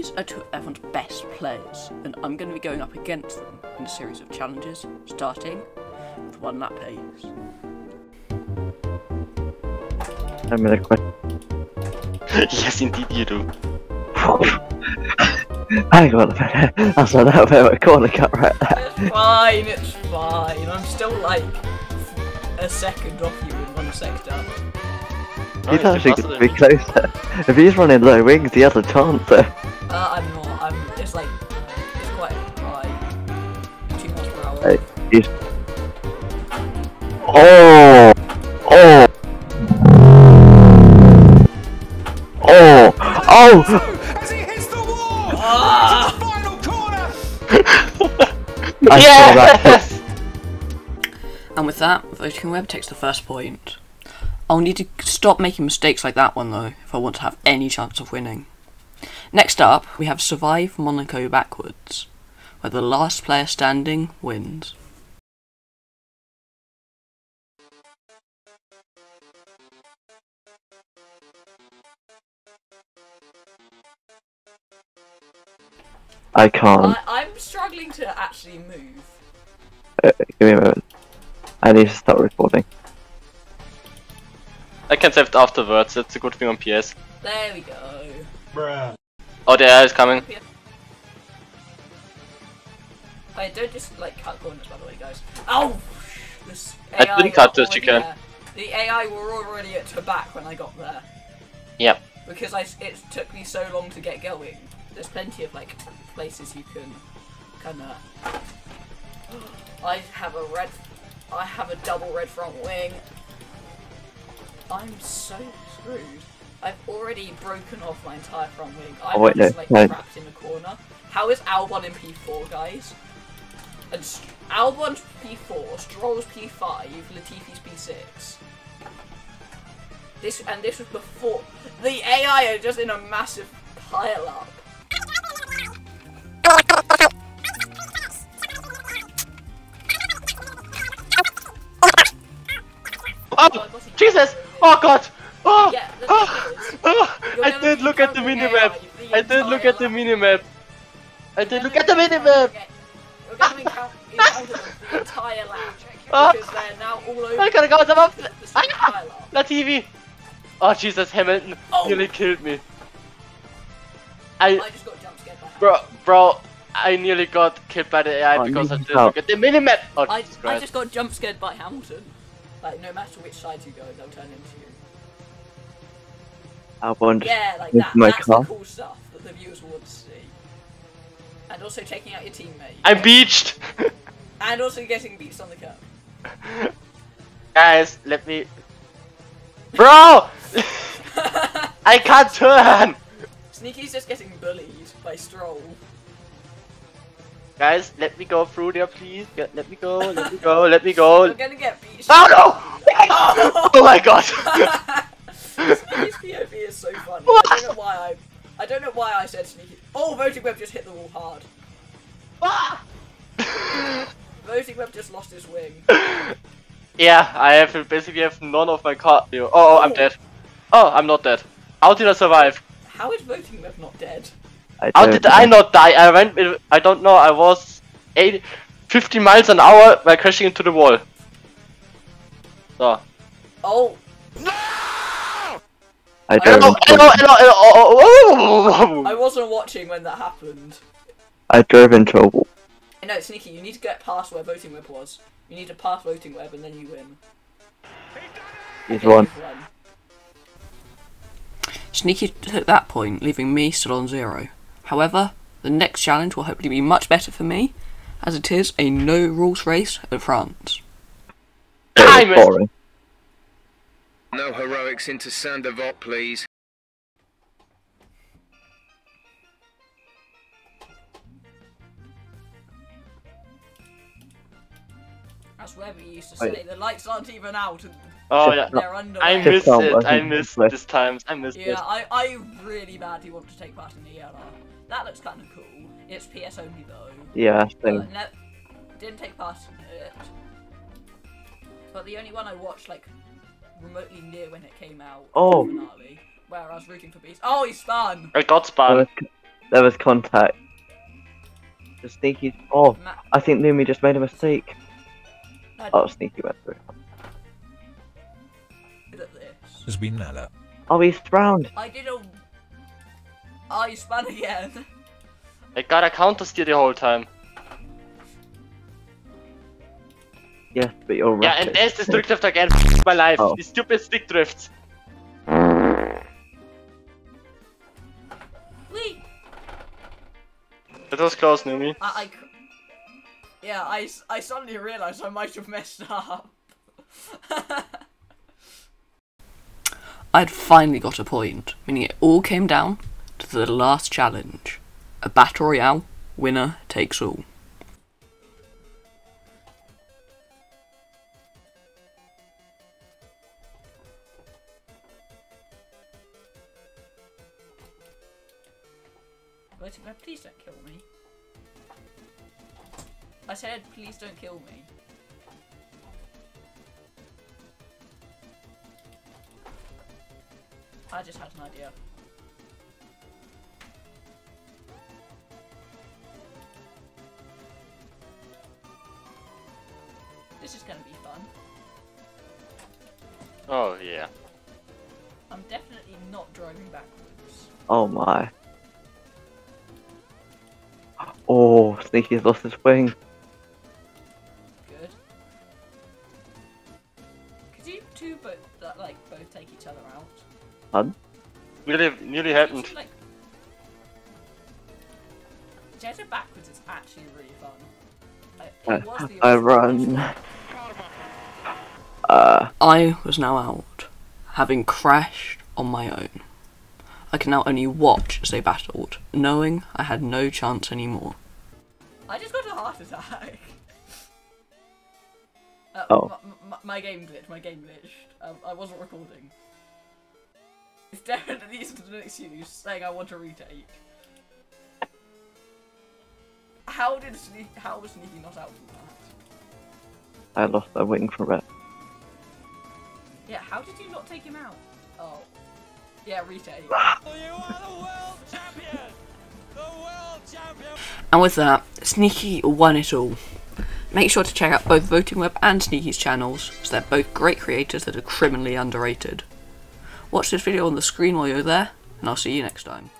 These are two of F1's best players, and I'm going to be going up against them in a series of challenges, starting with one that pays. I'm gonna quit. yes, indeed you do. Hang on a minute. That's a little bit of a corner cut right there. It's fine, it's fine. I'm still like a second off you in one sector. No, He's it's actually gonna be closer. If he's running low wings, he has a chance there. Uh, I'm not. I'm. It's like it's quite high. Two miles per hour. Hey. He's. Oh! Oh! Oh! Oh! As he hits the wall! Ah! Final corner! I. Yes! And with that, Voting Web takes the first point. I'll need to stop making mistakes like that one though, if I want to have any chance of winning. Next up, we have Survive Monaco Backwards, where the last player standing wins. I can't. I, I'm struggling to actually move. Uh, give me a moment. I need to start recording. I can save it afterwards, that's a good thing on PS. There we go. Bruh. Oh, the AI is coming. I don't just like cut corners by the way, guys. Oh! This I AI didn't cut were this, you can. there. The AI were already at the back when I got there. Yep. Because I, it took me so long to get going. There's plenty of like places you can kind of. I have a red. I have a double red front wing. I'm so screwed. I've already broken off my entire front wing. I'm Oh, wait, no, just like no. trapped in a corner. How is Albon in P4, guys? And St- Albon's P4, Stroll's P5, Latifi's P6. This and this was before the AI are just in a massive pile up. Oh, oh Jesus! Oh god! Oh! Yeah, the oh, thing is, oh, you're I did look at the minimap! I did look at the minimap! I did look at the You're minimap! gonna be encounter the entire lap Ah. because they're now all over I gotta go some up! the same pile up. TV! Oh Jesus, Hamilton Oh. nearly killed me. I, I just got jump scared by Hamilton. bro, bro, I nearly got killed by the AI Oh, because I need did help. look at the minimap! Oh I, I just got jump scared by Hamilton. Like no matter which side you go, they'll turn into you. Albon. Yeah, like that. my that's car. the cool stuff that the viewers want to see. And also taking out your teammate. I'm beached! And also getting beats on the curb. Guys, let me... Bro! I can't turn! Sneaky's just getting bullied by Stroll. Guys, let me go through there, please. Get, let me go, let me go, let me go. We're gonna get beat. Oh no! Oh my god! Sneaky's POV is so funny. I don't know why I. I don't know why I said Sneaky. Oh, Voting Web just hit the wall hard. Ah! Voting Web just lost his wing. yeah, I have basically have none of my cardio. Oh, oh, I'm dead. Oh, I'm not dead. How did I survive? How is Voting Web not dead? I How don't did I know. not die? I went. I don't know. I was 80, 50 miles an hour by crashing into the wall. So. Oh, I Hello, drove hello, into, hello, hello. I wasn't watching when that happened. I drove into a wall. No, Sneaky, you need to get past where Voting Web was. You need to pass Voting Web and then you win. He's won. Sneaky took that point, leaving me still on zero. However, the next challenge will hopefully be much better for me, as it is a no rules race at France. It was I missed. boring. No heroics into Sandoval, please. That's where we used to Wait. the lights aren't even out and Oh yeah. they're under. I Just missed it. I him missed this times. I missed Yeah, it. I, I really badly want to take part in the ELR. That looks kind of cool. It's PS only though. Yeah, same. no, didn't take part in it. But the only one I watched like remotely near when it came out. Oh. Finale, where I was rooting for Beast. Oh, he spun. I got I spun. was, There was contact. The sneaky. Oh, Ma- I think Lumi just made a mistake. Oh, sneaky went through. did at this. Has been Nala. Oh, he's round. I did a. I spun again. I got a counter steer the whole time. Yes, but you're right. Yeah, and there's the stick drift again. F- my life. Oh. The stupid stick drifts. Wait. That was close, Numi. I, I c- yeah, I suddenly realised I might have messed up. I'd finally got a point, meaning it all came down to the last challenge. A battle royale, winner takes all. Wait, no, please don't kill me. I said, please don't kill me. I just had an idea. This is gonna be fun. Oh yeah. I'm definitely not driving backwards. Oh my. Oh, he's lost his wing. Good. Could you two both like both take each other out? Hun? Really, nearly happened. should, like Jeddah backwards is actually really fun. Like, I, it I run. Uh, I was now out, having crashed on my own. I can now only watch as they battled, knowing I had no chance anymore. I just got a heart attack. Uh, Oh. m- m- my game glitched. My game glitched. Um, I wasn't recording. It's definitely isn't an excuse saying I want to retake. How did Sneak? How was Sneaky not out from that? I lost a wing for it. Yeah, how did you not take him out? Oh, yeah, retake. You are the world champion! The world champion! And with that, Sneaky won it all. Make sure to check out both Voting Web and Sneaky's channels, as they're both great creators that are criminally underrated. Watch this video on the screen while you're there, and I'll see you next time.